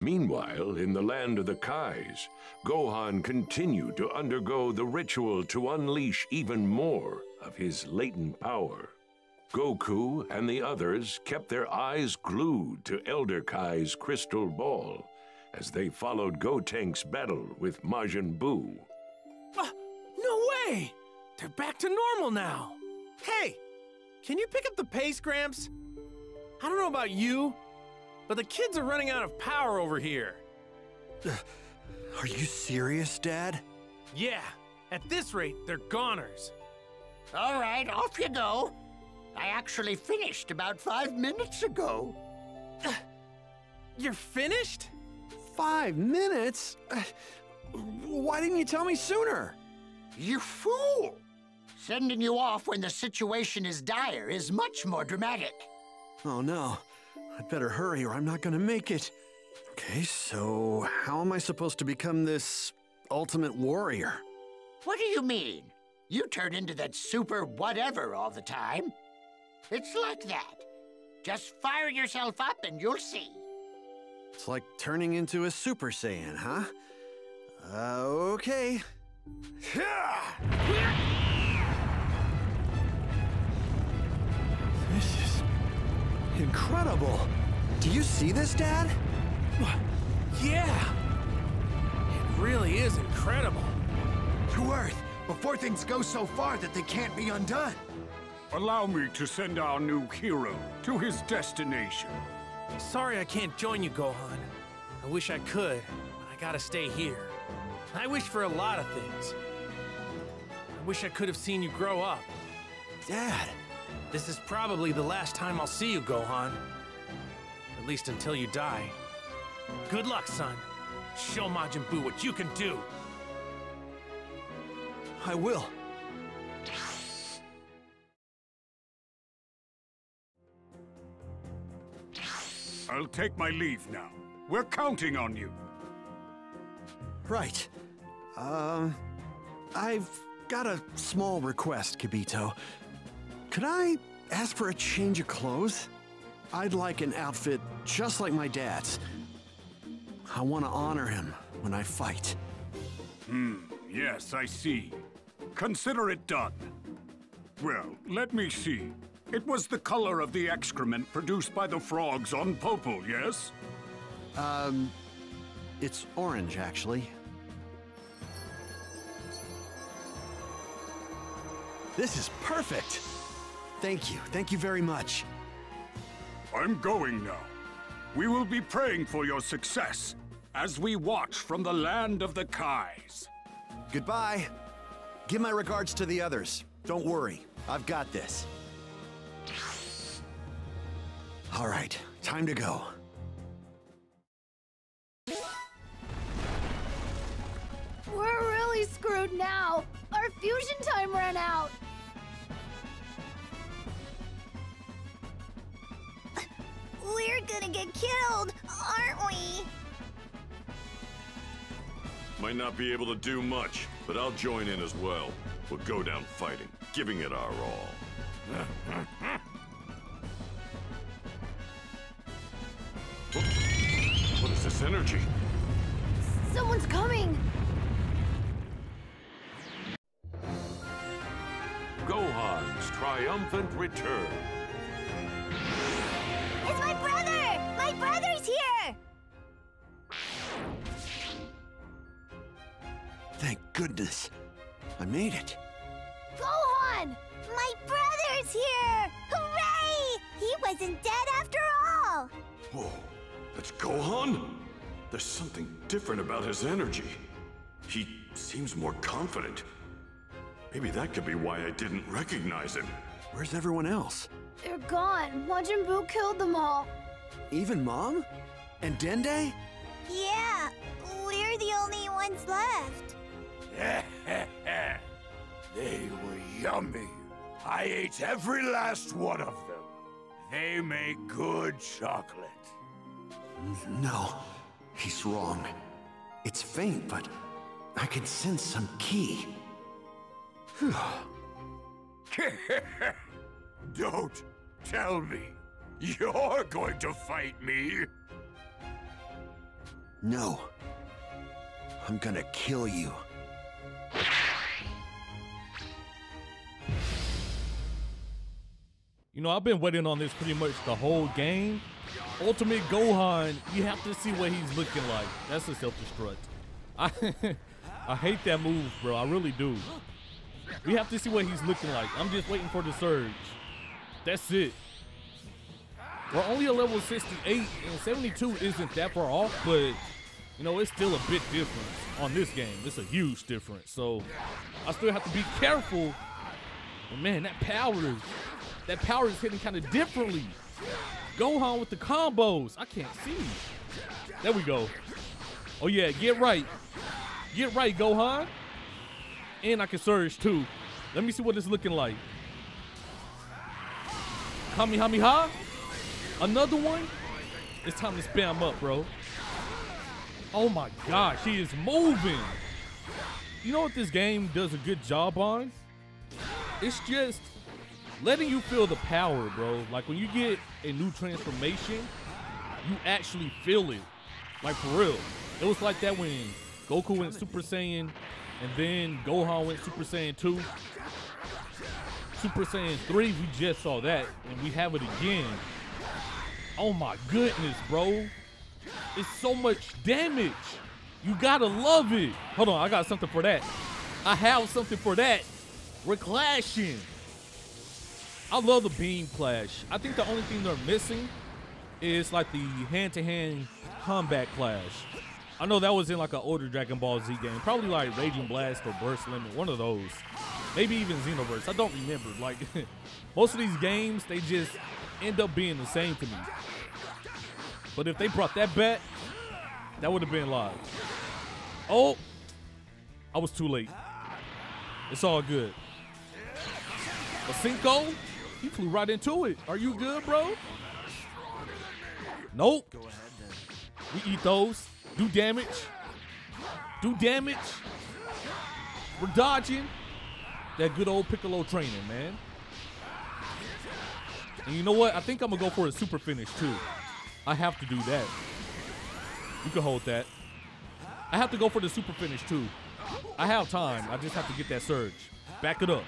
Meanwhile, in the land of the Kais, Gohan continued to undergo the ritual to unleash even more of his latent power. Goku and the others kept their eyes glued to Elder Kai's crystal ball as they followed Gotenks' battle with Majin Buu. Ah, no way! They're back to normal now. Hey, can you pick up the pace, Gramps? I don't know about you, but the kids are running out of power over here. Are you serious, Dad? Yeah, at this rate, they're goners. All right, off you go. I actually finished about five minutes ago. You're finished? Five minutes? Uh, Why didn't you tell me sooner? You fool! Sending you off when the situation is dire is much more dramatic. Oh no. I'd better hurry or I'm not gonna make it. Okay, so how am I supposed to become this ultimate warrior? What do you mean? You turn into that super whatever all the time. It's like that. Just fire yourself up and you'll see. It's like turning into a Super Saiyan, huh? Uh, okay. This is incredible. Do you see this, Dad? Yeah! It really is incredible. To Earth, before things go so far that they can't be undone. Allow me to send our new hero to his destination. Sorry I can't join you, Gohan. I wish I could, but I gotta stay here. I wish for a lot of things. I wish I could have seen you grow up. Dad! This is probably the last time I'll see you, Gohan. At least until you die. Good luck, son. Show Majin Buu what you can do. I will. I'll take my leave now. We're counting on you. Right. Um, I've got a small request, Kibito. Could I ask for a change of clothes? I'd like an outfit just like my dad's. I want to honor him when I fight. Hmm, yes, I see. Consider it done. Well, let me see. It was the color of the excrement produced by the frogs on Popol, yes? Um, it's orange, actually. This is perfect! Thank you, thank you very much. I'm going now. We will be praying for your success as we watch from the land of the Kais. Goodbye. Give my regards to the others. Don't worry, I've got this. All right, time to go. We're really screwed now. Our fusion time ran out. We're gonna get killed, aren't we? Might not be able to do much, but I'll join in as well. We'll go down fighting, giving it our all. this energy? Someone's coming. Gohan's triumphant return. It's my brother! My brother's here! Thank goodness. I made it. Gohan! My brother's here! Hooray! He wasn't dead after all! Whoa, that's Gohan? There's something different about his energy. He seems more confident. Maybe that could be why I didn't recognize him. Where's everyone else? They're gone. Majin Buu killed them all. Even Mom? And Dende? Yeah, we're the only ones left. they were yummy. I ate every last one of them. They make good chocolate. No, he's wrong. It's faint, but I can sense some ki. Don't tell me you're going to fight me. No. I'm gonna kill you. You know, I've been waiting on this pretty much the whole game. Ultimate Gohan, you have to see what he's looking like. That's a self-destruct. I, I hate that move, bro. I really do. We have to see what he's looking like. I'm just waiting for the surge. That's it. We're only a level 68, and 72 isn't that far off, but, you know, it's still a bit different on this game. It's a huge difference. So, I still have to be careful. But, man, that power is, that power is hitting kind of differently. Gohan with the combos. I can't see. There we go. Oh, yeah, get right. Get right, Gohan. And I can surge, too. Let me see what it's looking like. Kamehameha. Another one? It's time to spam up, bro. Oh my gosh, he is moving. You know what this game does a good job on? It's just letting you feel the power, bro. Like when you get a new transformation, you actually feel it. Like for real. It was like that when Goku went Super Saiyan and then Gohan went Super Saiyan 2. Super Saiyan 3, we just saw that, and we have it again. Oh my goodness, bro. It's so much damage. You gotta love it. Hold on, I got something for that. I have something for that. We're clashing. I love the beam clash. I think the only thing they're missing is like the hand-to-hand combat clash. I know that was in like an older Dragon Ball Z game. Probably like Raging Blast or Burst Limit, one of those. Maybe even Xenoverse. I don't remember. Like most of these games, they just end up being the same to me. But if they brought that back, that would have been live. Oh, I was too late. It's all good. Cinco, he flew right into it. Are you good, bro? Nope. We eat those. Do damage. Do damage. We're dodging. That good old Piccolo training, man. And you know what? I think I'm going to go for a super finish, too. I have to do that. You can hold that. I have to go for the super finish, too. I have time. I just have to get that surge. Back it up.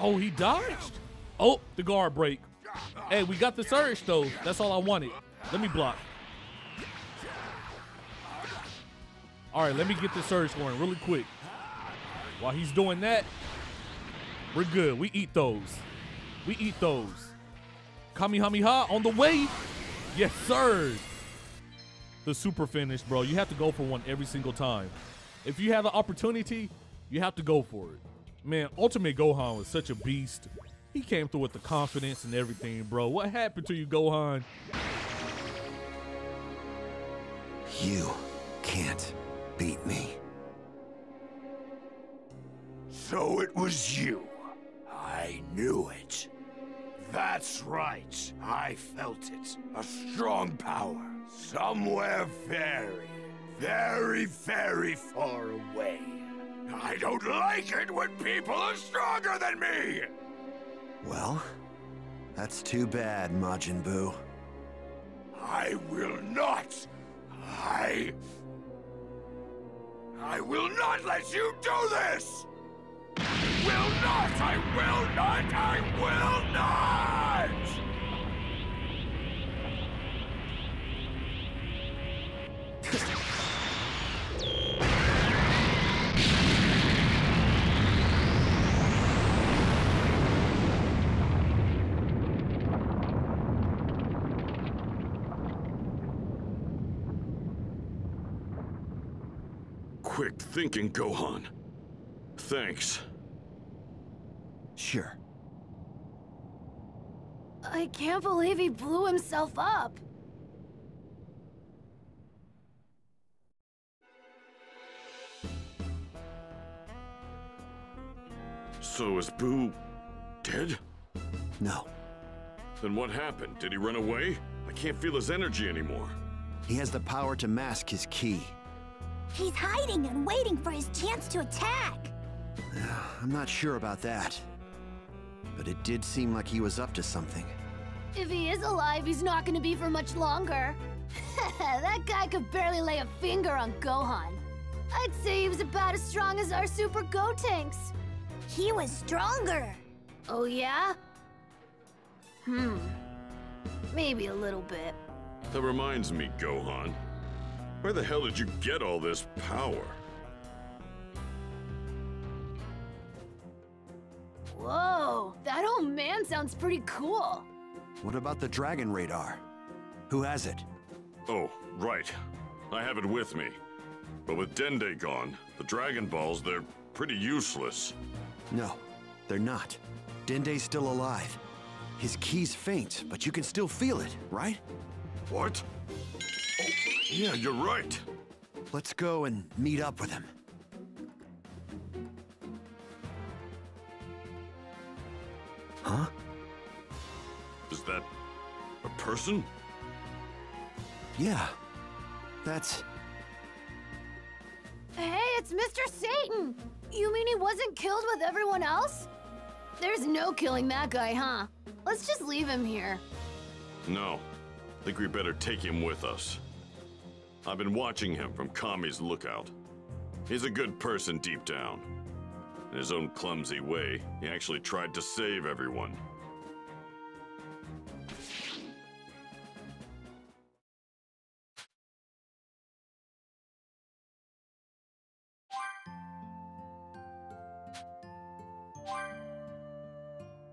Oh, he dodged. Oh, the guard break. Hey, we got the surge, though. That's all I wanted. Let me block. All right, let me get the surge going really quick. While he's doing that, we're good. We eat those. We eat those. Kamehameha on the way. Yes, sir. The super finish, bro. You have to go for one every single time. If you have the opportunity, you have to go for it. Man, Ultimate Gohan was such a beast. He came through with the confidence and everything, bro. What happened to you, Gohan? You can't beat me. So it was you. I knew it. That's right. I felt it. A strong power. Somewhere very, very, very far away. I don't like it when people are stronger than me! Well, that's too bad, Majin Buu. I will not. I... I will not let you do this! I Will not! I will not! I will not! Quick thinking, Gohan. Thanks. Sure. I can't believe he blew himself up. So is Buu dead? No. Then what happened? Did he run away? I can't feel his energy anymore. He has the power to mask his ki. He's hiding and waiting for his chance to attack. I'm not sure about that. But it did seem like he was up to something. If he is alive, he's not gonna be for much longer. that guy could barely lay a finger on Gohan. I'd say he was about as strong as our Super Gotenks. He was stronger. Oh, yeah? Hmm. Maybe a little bit. That reminds me, Gohan. Where the hell did you get all this power? Whoa, that old man sounds pretty cool. What about the Dragon Radar? Who has it? Oh, right. I have it with me. But with Dende gone, the Dragon Balls, they're pretty useless. No, they're not. Dende's still alive. His ki's faint, but you can still feel it, right? What? Yeah, you're right. Let's go and meet up with him. Huh? Is that a person? Yeah. That's... Hey, it's Mr. Satan! You mean he wasn't killed with everyone else? There's no killing that guy, huh? Let's just leave him here. No. Think we better take him with us. I've been watching him from Kami's lookout. He's a good person deep down. In his own clumsy way, he actually tried to save everyone.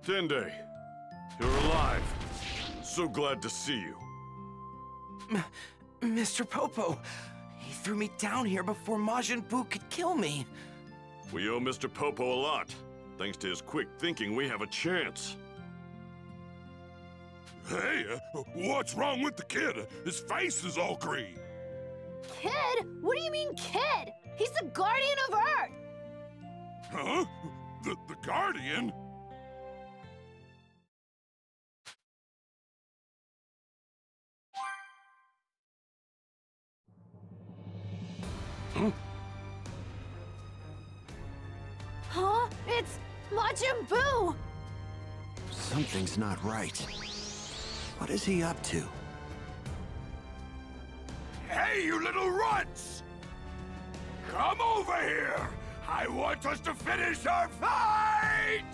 Dende, you're alive. So glad to see you. M Mr. Popo, he threw me down here before Majin Buu could kill me. We owe Mr. Popo a lot. Thanks to his quick thinking, we have a chance. Hey, uh, what's wrong with the kid? His face is all green. Kid? What do you mean, kid? He's the guardian of Earth! Huh? The, the Guardian? Huh? Huh? It's Majin Buu! Something's not right. What is he up to? Hey, you little runts! Come over here! I want us to finish our fight!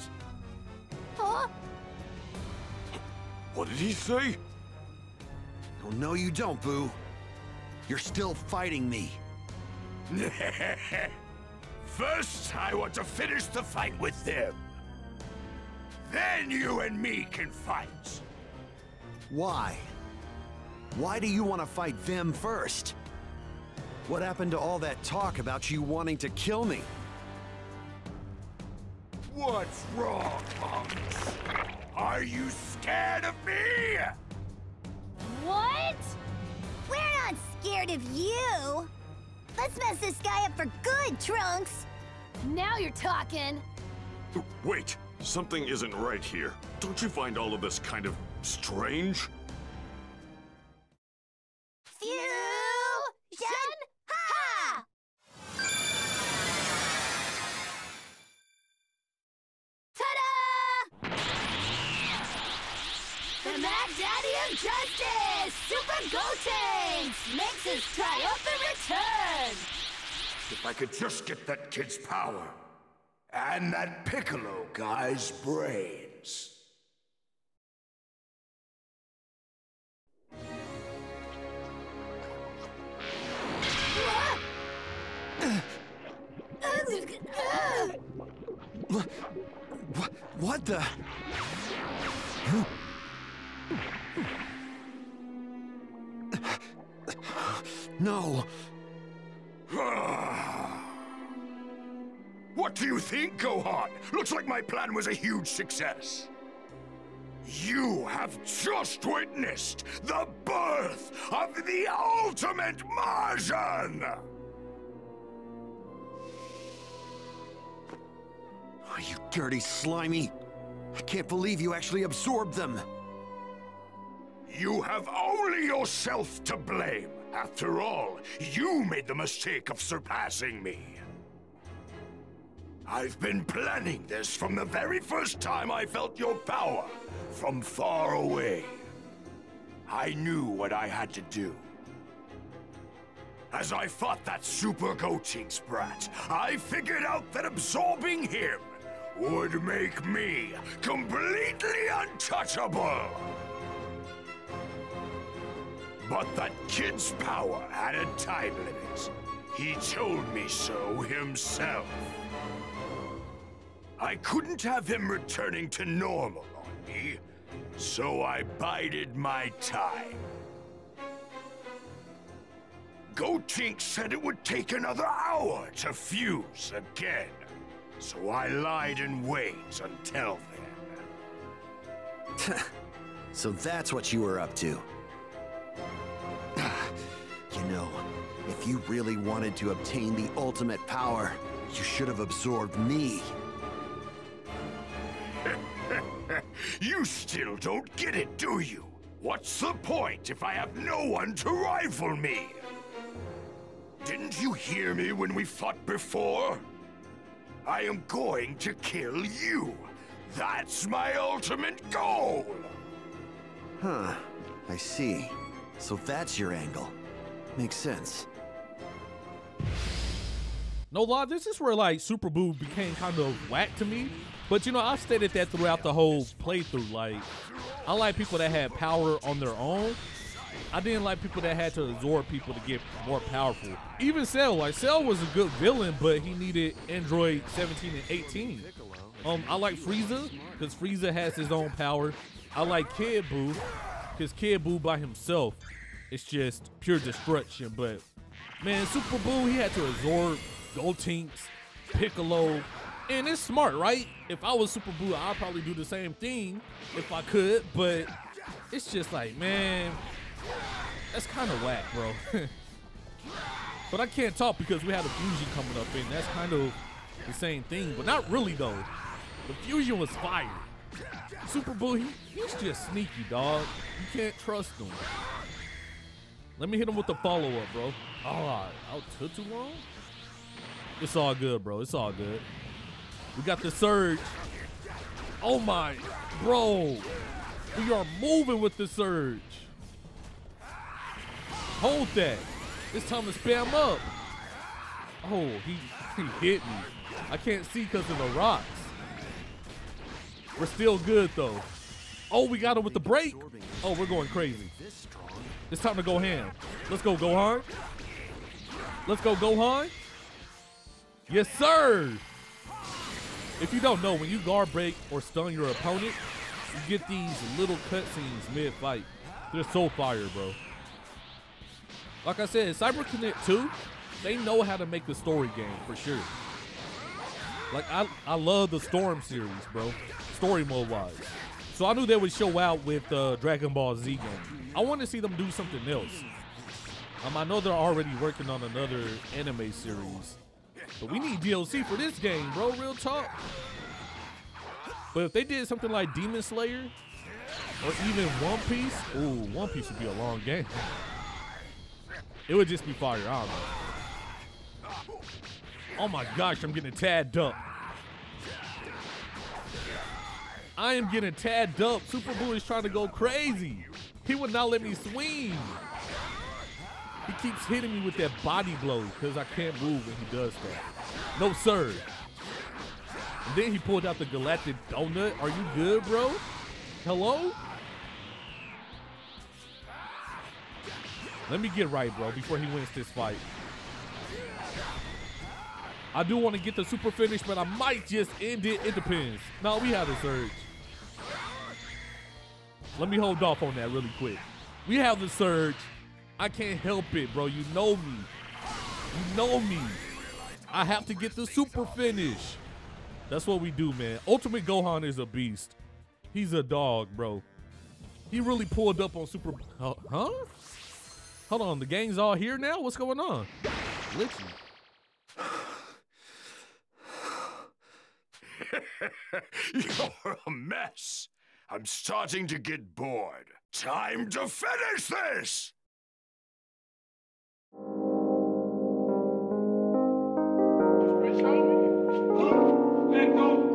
Huh? What did he say? Oh, no, you don't, Buu. You're still fighting me. First, I want to finish the fight with them. Then you and me can fight. Why? Why do you want to fight them first? What happened to all that talk about you wanting to kill me? What's wrong, monks? Are you scared of me? What? We're not scared of you. Let's mess this guy up for good, Trunks. Now you're talking. Wait, something isn't right here. Don't you find all of this kind of strange? Fusion! Ha! Ta-da! The Mad Daddy of Justice, Super Gotenks, makes his triumphant return! If I could just get that kid's power. And that Piccolo guy's brains. What, the? No. What do you think, Gohan? Looks like my plan was a huge success. You have just witnessed the birth of the ultimate Martian! Oh, you dirty slimy. I can't believe you actually absorbed them. You have only yourself to blame. After all, you made the mistake of surpassing me. I've been planning this from the very first time I felt your power, from far away. I knew what I had to do. As I fought that Super Gotenks brat, I figured out that absorbing him would make me completely untouchable. But that kid's power had a time limit. He told me so himself. I couldn't have him returning to normal on me, so I bided my time. Gotenks said it would take another hour to fuse again, so I lied in wait until then. so that's what you were up to. If you really wanted to obtain the ultimate power, you should have absorbed me. you still don't get it, do you? What's the point if I have no one to rival me? Didn't you hear me when we fought before? I am going to kill you. That's my ultimate goal! Huh, I see. So that's your angle. Makes sense. No lie, this is where like Super Buu became kind of whack to me. But you know, I've stated that throughout the whole playthrough. Like, I like people that had power on their own. I didn't like people that had to absorb people to get more powerful. Even Cell, like Cell was a good villain, but he needed Android 17 and 18. Um, I like Frieza because Frieza has his own power. I like Kid Buu because Kid Buu by himself, it's just pure destruction. But man, Super Buu, he had to absorb Gotenks, Piccolo, and it's smart, right? If I was Super Buu, I'd probably do the same thing if I could, but it's just like, man, that's kind of whack, bro. but I can't talk because we had a fusion coming up, and that's kind of the same thing, but not really though. The fusion was fire. Super Buu, he, he's just sneaky, dog. You can't trust him. Let me hit him with the follow-up, bro. Ah, oh, I took too long? It's all good, bro. It's all good. We got the surge. Oh my, bro. We are moving with the surge. Hold that. It's time to spam up. Oh, he, he hit me. I can't see because of the rocks. We're still good though. Oh, we got him with the break. Oh, we're going crazy. It's time to go ham. Let's go, Gohan. Let's go, Gohan. Yes, sir. If you don't know, when you guard break or stun your opponent, you get these little cutscenes mid-fight. They're so fire, bro. Like I said, CyberConnect 2, they know how to make the story game for sure. Like I, I love the Storm series, bro. Story mode wise. So I knew they would show out with the uh, Dragon Ball Z game. I want to see them do something else. Um, I know they're already working on another anime series but we need DLC for this game, bro. Real talk. But if they did something like Demon Slayer or even One Piece, ooh, One Piece would be a long game. It would just be fire. I don't know. Oh my gosh, I'm getting a tad up. I am getting tad up. Super Buu is trying to go crazy. He would not let me swing. He keeps hitting me with that body blow because I can't move when he does that. No, sir. And then he pulled out the galactic donut. Are you good, bro? Hello? Let me get right, bro, before he wins this fight. I do want to get the super finish, but I might just end it. It depends. No, we have the surge. Let me hold off on that really quick. We have the surge. I can't help it, bro. You know me. You know me. I have to get the super finish. That's what we do, man. Ultimate Gohan is a beast. He's a dog, bro. He really pulled up on Super... Uh, huh? Hold on. The gang's all here now? What's going on? Glitchy. You're a mess. I'm starting to get bored. Time to finish this! Let's go.